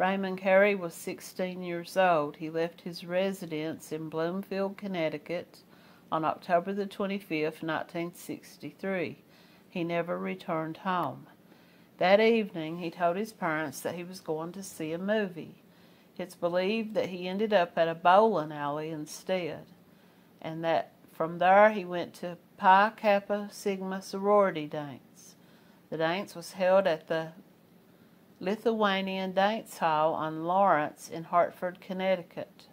Raymond Carey was 16 years old. He left his residence in Bloomfield, Connecticut on October the 25th, 1963. He never returned home. That evening, he told his parents that he was going to see a movie. It's believed that he ended up at a bowling alley instead, and that from there he went to Pi Kappa Sigma sorority dance. The dance was held at the Lithuanian Dance Hall on Lawrence in Hartford, Connecticut.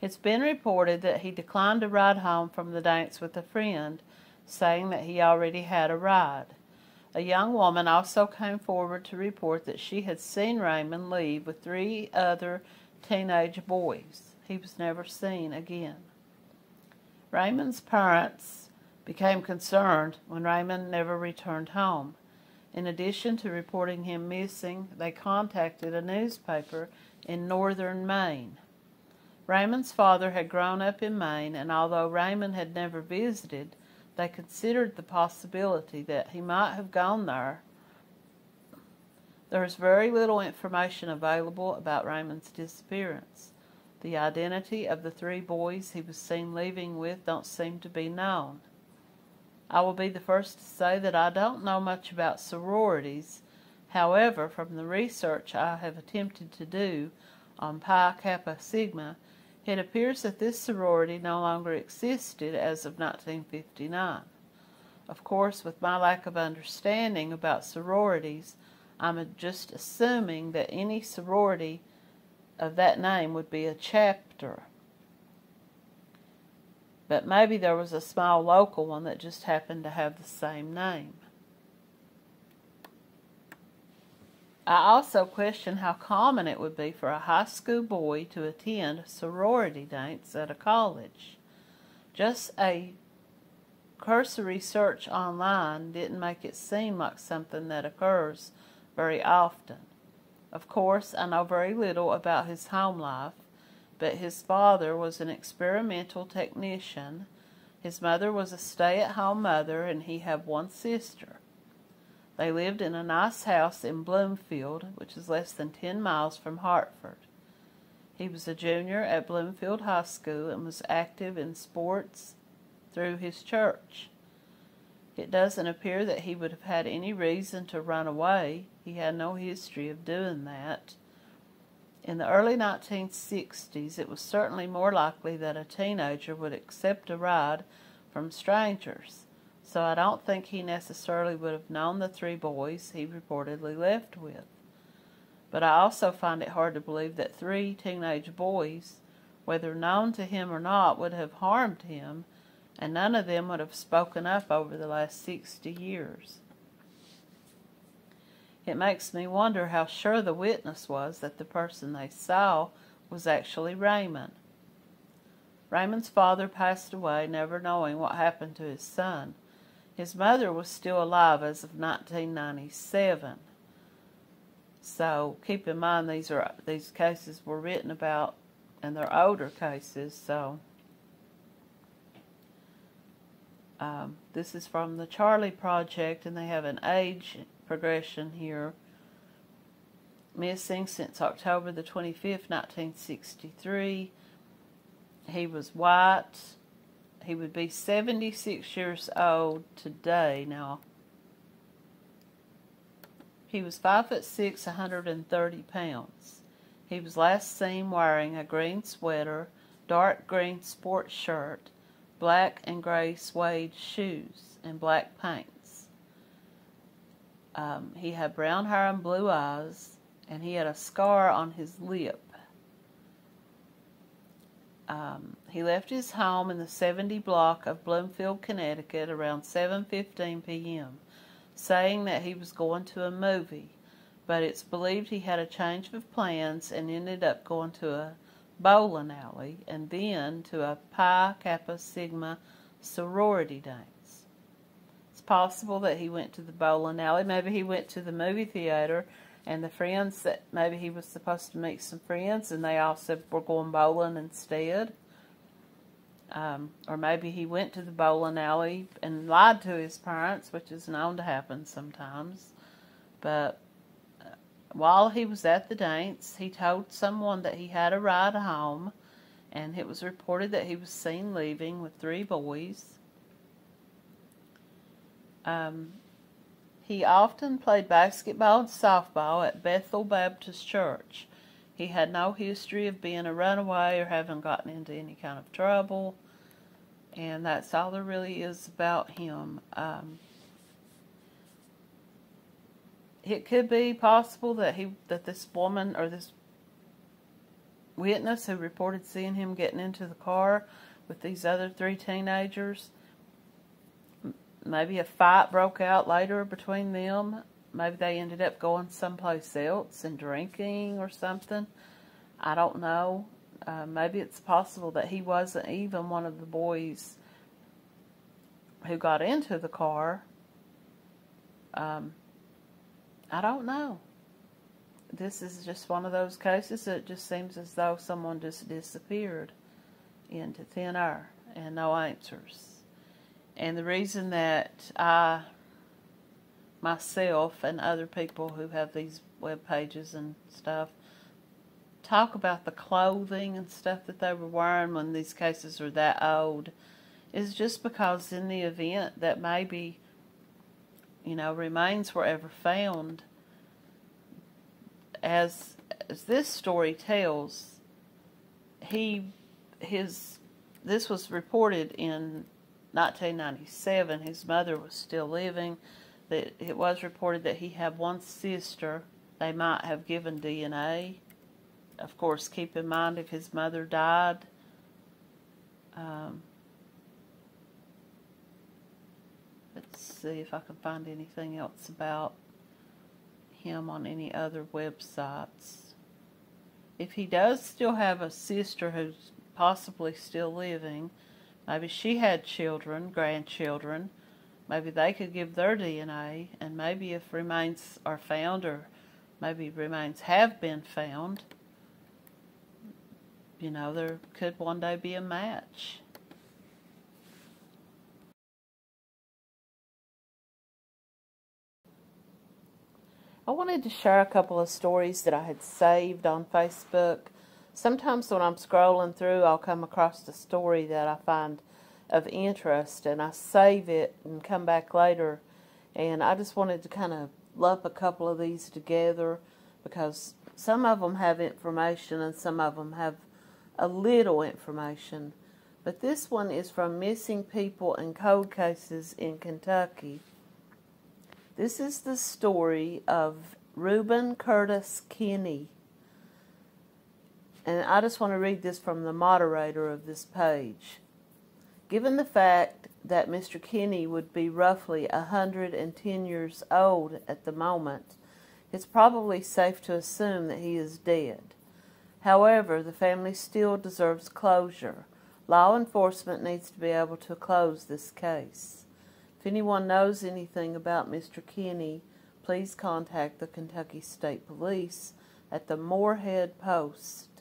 It's been reported that he declined a ride home from the dance with a friend, saying that he already had a ride. A young woman also came forward to report that she had seen Raymond leave with three other teenage boys. He was never seen again. Raymond's parents became concerned when Raymond never returned home. In addition to reporting him missing, they contacted a newspaper in northern Maine. Raymond's father had grown up in Maine, and although Raymond had never visited, they considered the possibility that he might have gone there. There is very little information available about Raymond's disappearance. The identity of the three boys he was seen leaving with don't seem to be known. I will be the first to say that I don't know much about sororities. However, from the research I have attempted to do on Pi Kappa Sigma, it appears that this sorority no longer existed as of 1959. Of course, with my lack of understanding about sororities, I'm just assuming that any sorority of that name would be a chapter but maybe there was a small local one that just happened to have the same name. I also question how common it would be for a high school boy to attend sorority dance at a college. Just a cursory search online didn't make it seem like something that occurs very often. Of course, I know very little about his home life, but his father was an experimental technician. His mother was a stay at home mother, and he had one sister. They lived in a nice house in Bloomfield, which is less than 10 miles from Hartford. He was a junior at Bloomfield High School and was active in sports through his church. It doesn't appear that he would have had any reason to run away. He had no history of doing that. In the early 1960s, it was certainly more likely that a teenager would accept a ride from strangers, so I don't think he necessarily would have known the three boys he reportedly left with. But I also find it hard to believe that three teenage boys, whether known to him or not, would have harmed him, and none of them would have spoken up over the last 60 years. It makes me wonder how sure the witness was that the person they saw was actually Raymond. Raymond's father passed away, never knowing what happened to his son. His mother was still alive as of 1997. So keep in mind these are these cases were written about and they're older cases. So um, this is from the Charley Project, and they have an age progression here. Missing since October the 25th, 1963. He was white. He would be 76 years old today. Now, he was 5 foot 6, 130 pounds. He was last seen wearing a green sweater, dark green sports shirt, black and gray suede shoes, and black paint. Um, he had brown hair and blue eyes, and he had a scar on his lip. Um, he left his home in the 70 block of Bloomfield, Connecticut around 7:15 p.m., saying that he was going to a movie, but it's believed he had a change of plans and ended up going to a bowling alley and then to a Pi Kappa Sigma sorority dance possible that he went to the bowling alley. Maybe he went to the movie theater and the friends that maybe he was supposed to meet some friends and they all said we're going bowling instead. Um, or maybe he went to the bowling alley and lied to his parents, which is known to happen sometimes. But while he was at the dance, he told someone that he had a ride home, and it was reported that he was seen leaving with three boys. Um, he often played basketball and softball at Bethel Baptist Church. He had no history of being a runaway or having gotten into any kind of trouble, and that's all there really is about him. Um, it could be possible that he that this woman or this witness who reported seeing him getting into the car with these other three teenagers maybe a fight broke out later between them maybe they ended up going someplace else and drinking or something i don't know uh, maybe it's possible that he wasn't even one of the boys who got into the car um, I don't know. This is just one of those cases that just seems as though someone just disappeared into thin air and no answers. And the reason that I, myself, and other people who have these web pages and stuff talk about the clothing and stuff that they were wearing when these cases are that old is just because in the event that maybe you know, remains were ever found, as as this story tells, he his this was reported in 1997. His mother was still living. That it was reported that he had one sister. They might have given DNA. Of course, keep in mind if his mother died. Um, let's see if I can find anything else about him on any other websites. If he does still have a sister who's possibly still living, maybe she had children, grandchildren, maybe they could give their DNA, and maybe if remains are found or maybe remains have been found, you know, there could one day be a match. I wanted to share a couple of stories that I had saved on Facebook. Sometimes when I'm scrolling through, I'll come across a story that I find of interest and I save it and come back later. And I just wanted to kind of lump a couple of these together because some of them have information and some of them have a little information. But this one is from Missing People and Cold Cases in Kentucky. This is the story of Reuben Curtis Kinney. And I just want to read this from the moderator of this page. Given the fact that Mr. Kinney would be roughly 110 years old at the moment, it's probably safe to assume that he is dead. However, the family still deserves closure. Law enforcement needs to be able to close this case. If anyone knows anything about Mr. Kinney, please contact the Kentucky State Police at the Morehead Post.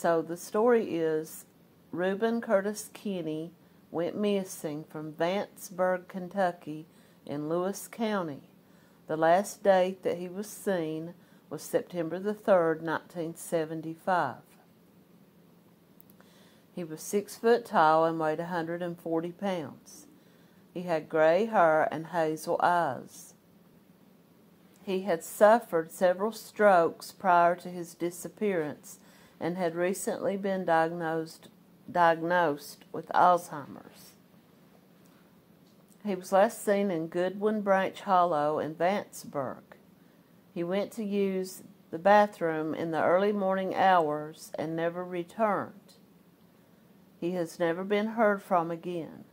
So the story is Reuben Curtis Kinney went missing from Vanceburg, Kentucky in Lewis County. The last date that he was seen was September the 3rd, 1975. He was six foot tall and weighed 140 pounds. He had gray hair and hazel eyes. He had suffered several strokes prior to his disappearance and had recently been diagnosed diagnosed with Alzheimer's. He was last seen in Goodwin Branch Hollow in Vanceburg. He went to use the bathroom in the early morning hours and never returned. He has never been heard from again.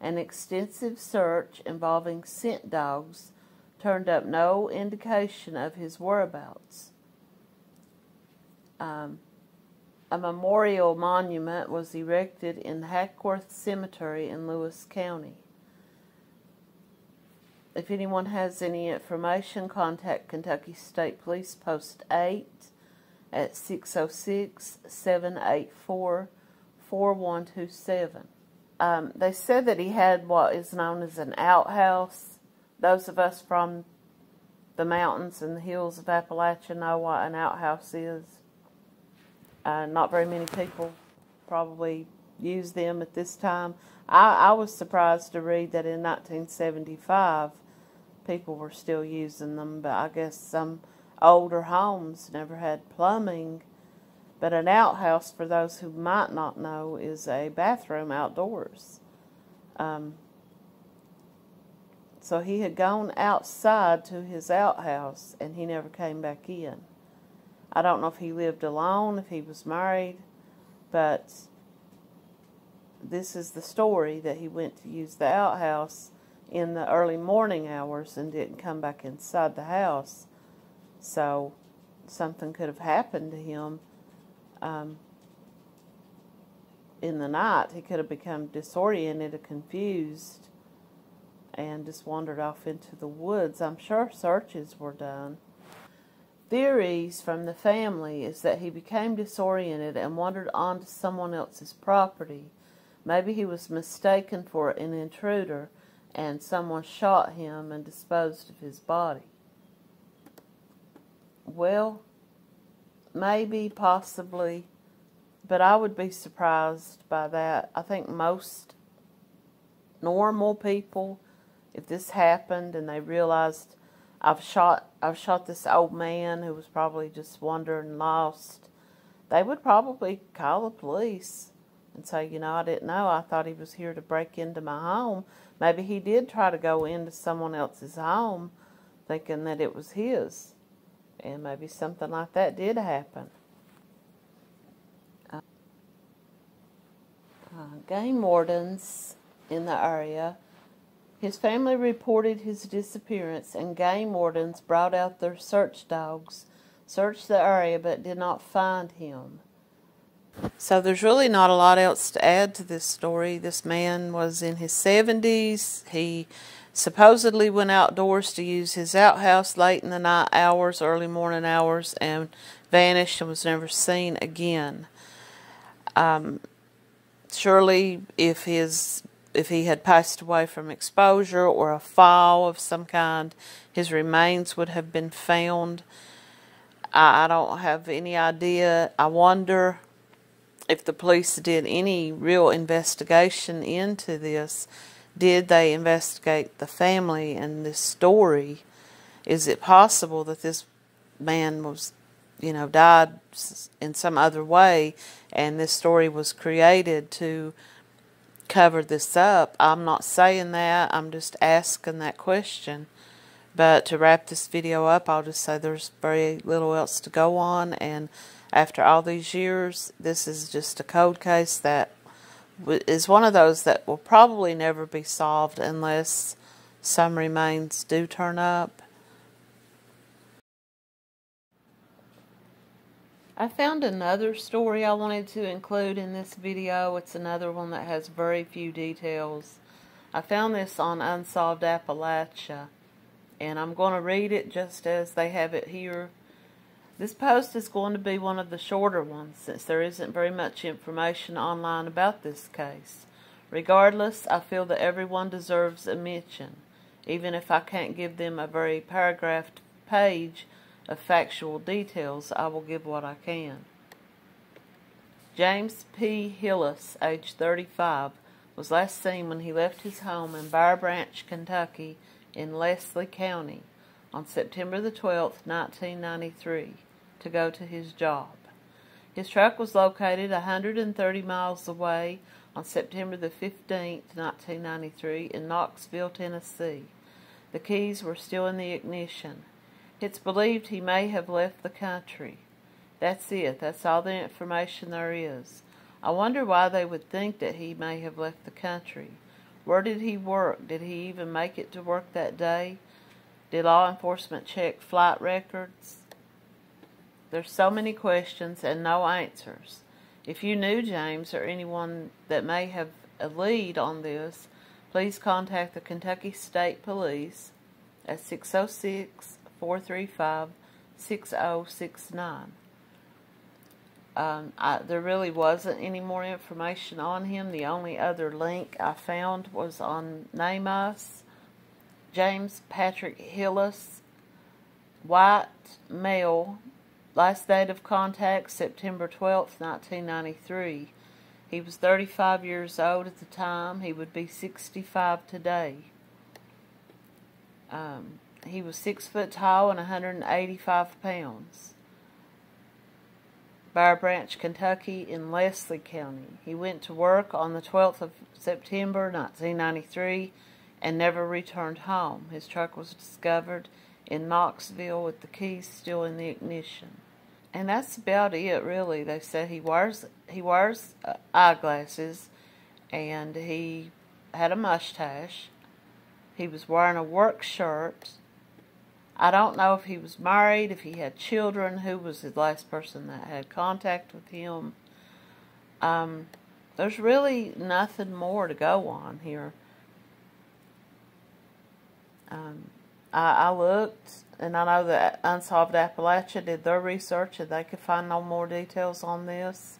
An extensive search involving scent dogs turned up no indication of his whereabouts. Um, a memorial monument was erected in Hackworth Cemetery in Lewis County. If anyone has any information, contact Kentucky State Police Post 8 at 606 784 4127. Um, they said that he had what is known as an outhouse. Those of us from the mountains and the hills of Appalachia know what an outhouse is. Uh, not very many people probably use them at this time. I, I was surprised to read that in 1975 people were still using them, but I guess some older homes never had plumbing. But an outhouse, for those who might not know, is a bathroom outdoors. Um, so he had gone outside to his outhouse and he never came back in. I don't know if he lived alone, if he was married, but this is the story that he went to use the outhouse in the early morning hours and didn't come back inside the house. So something could have happened to him um, in the night. He could have become disoriented or confused and just wandered off into the woods. I'm sure searches were done. Theories from the family is that he became disoriented and wandered onto someone else's property. Maybe he was mistaken for an intruder and someone shot him and disposed of his body. Well, maybe, possibly, but I would be surprised by that. I think most normal people, if this happened and they realized I've shot I've shot this old man who was probably just wandering lost, they would probably call the police and say, you know, I didn't know. I thought he was here to break into my home. Maybe he did try to go into someone else's home thinking that it was his. And maybe something like that did happen. Uh, uh, game wardens in the area. His family reported his disappearance, and game wardens brought out their search dogs, searched the area, but did not find him. So there's really not a lot else to add to this story. This man was in his 70s. He supposedly went outdoors to use his outhouse late in the night hours, early morning hours, and vanished and was never seen again. Um, surely, if his if he had passed away from exposure or a fall of some kind, his remains would have been found. I, I don't have any idea. I wonder if the police did any real investigation into this, did they investigate the family and this story? Is it possible that this man was, you know, died in some other way and this story was created to cover this up? I'm not saying that, I'm just asking that question. But to wrap this video up, I'll just say there's very little else to go on and after all these years, this is just a cold case that is one of those that will probably never be solved unless some remains do turn up. I found another story I wanted to include in this video. It's another one that has very few details. I found this on Unsolved Appalachia, and I'm going to read it just as they have it here this post is going to be one of the shorter ones since there isn't very much information online about this case. Regardless, I feel that everyone deserves a mention, even if I can't give them a very paragraphed page of factual details, I will give what I can. James P. Hillis, age 35, was last seen when he left his home in Briar Branch, Kentucky, in Leslie County on September the 12th, 1993, to go to his job. His truck was located 130 miles away on September the 15th, 1993, in Knoxville, Tennessee. The keys were still in the ignition. It's believed he may have left the country. That's it. That's all the information there is. I wonder why they would think that he may have left the country. Where did he work? Did he even make it to work that day? Did law enforcement check flight records? There's so many questions and no answers. If you knew James or anyone that may have a lead on this, please contact the Kentucky State Police at 606 435 6069. Um, I, there really wasn't any more information on him. The only other link I found was on NamUs. James Patrick Hillis white male, last date of contact September 12th, 1993. He was 35 years old at the time. He would be 65 today. Um, he was six foot tall and 185 pounds. Briar Branch, Kentucky, in Leslie County. He went to work on the 12th of September 1993 and never returned home. His truck was discovered in Knoxville with the keys still in the ignition. And that's about it, really. They said he wears he wears uh, eyeglasses, and he had a mustache. He was wearing a work shirt. I don't know if he was married, if he had children, who was the last person that had contact with him. Um, there's really nothing more to go on here. Um, I, I looked, and I know that Unsolved Appalachia did their research, and they could find no more details on this.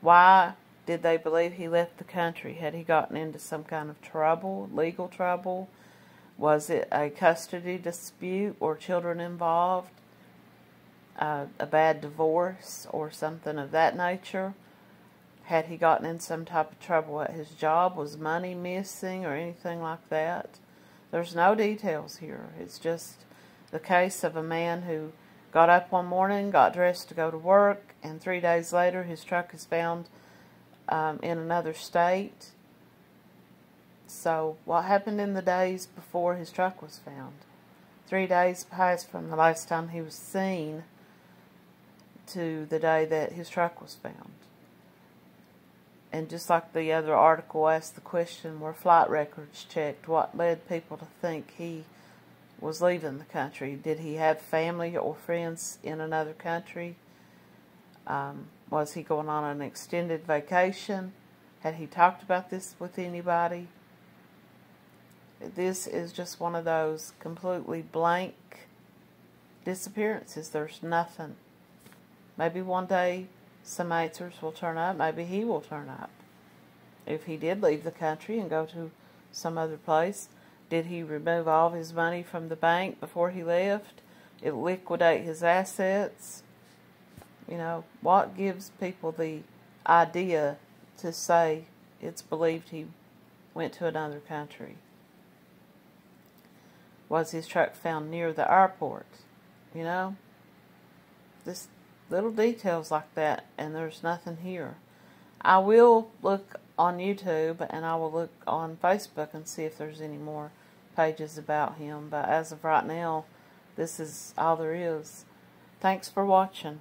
Why did they believe he left the country? Had he gotten into some kind of trouble, legal trouble? Was it a custody dispute or children involved? Uh, a bad divorce or something of that nature? Had he gotten in some type of trouble at his job? Was money missing or anything like that? There's no details here. It's just the case of a man who got up one morning, got dressed to go to work, and three days later his truck is found um, in another state. So, what happened in the days before his truck was found? Three days passed from the last time he was seen to the day that his truck was found. And just like the other article asked the question, were flight records checked? What led people to think he was leaving the country? Did he have family or friends in another country? Um, was he going on an extended vacation? Had he talked about this with anybody? This is just one of those completely blank disappearances. There's nothing. Maybe one day some answers will turn up. Maybe he will turn up. If he did leave the country and go to some other place, did he remove all of his money from the bank before he left? It liquidate his assets? You know, what gives people the idea to say it's believed he went to another country? Was his truck found near the airport? You know? This little details like that, and there's nothing here. I will look on YouTube and I will look on Facebook and see if there's any more pages about him, but as of right now, this is all there is. Thanks for watching.